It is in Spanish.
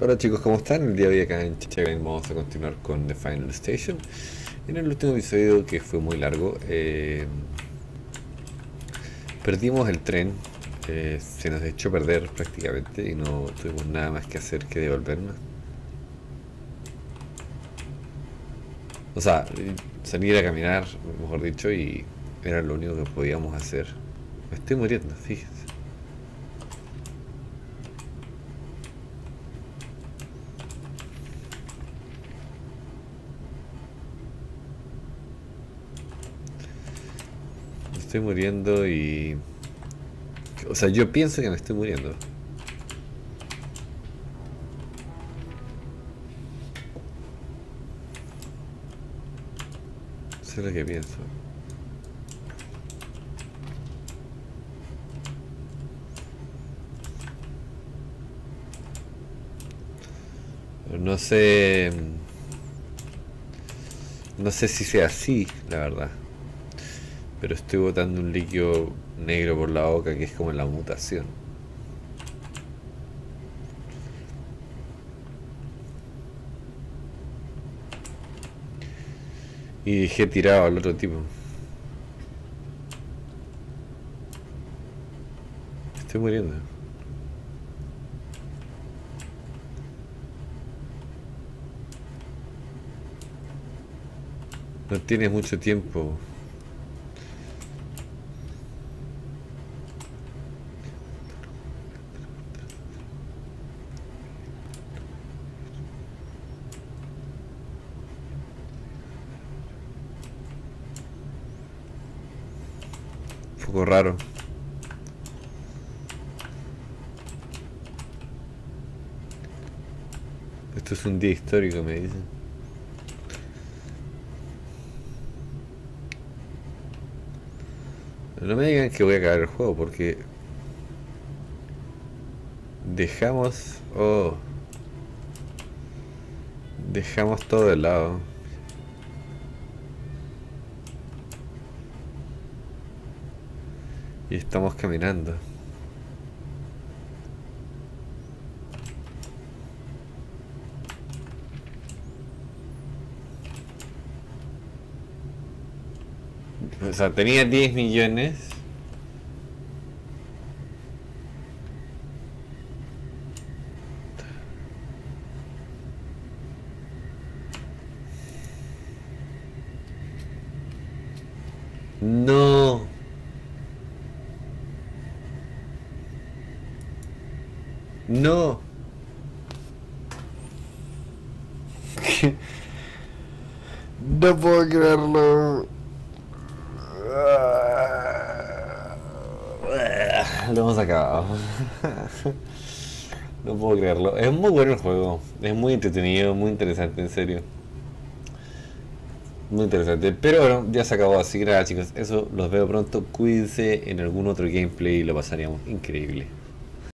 Hola chicos, ¿cómo están? El día de hoy acá en Chicha vamos a continuar con The Final Station. En el último episodio, que fue muy largo, eh, perdimos el tren. eh, se nos echó perder prácticamente y no tuvimos nada más que hacer que devolvernos. O sea, salir a caminar, mejor dicho, y era lo único que podíamos hacer. Me estoy muriendo, fíjense. Estoy muriendo y... O sea, yo pienso que me estoy muriendo. Es lo que pienso. No sé... No sé si sea así, la verdad. Pero estoy botando un líquido negro por la boca que es como la mutación. Y dejé tirado al otro tipo. Estoy muriendo. No tienes mucho tiempo. Raro. Esto es un día histórico, me dicen. No me digan que voy a cagar el juego porque dejamos oh dejamos todo de lado. Y estamos caminando. O sea, tenía 10 millones. No. No. No puedo creerlo. Lo hemos acabado. No puedo creerlo. Es muy bueno el juego. Es muy entretenido, muy interesante, en serio. Muy interesante. Pero bueno, ya se acabó. Así que nada, chicos. Eso los veo pronto. Cuídense en algún otro gameplay y lo pasaríamos increíble.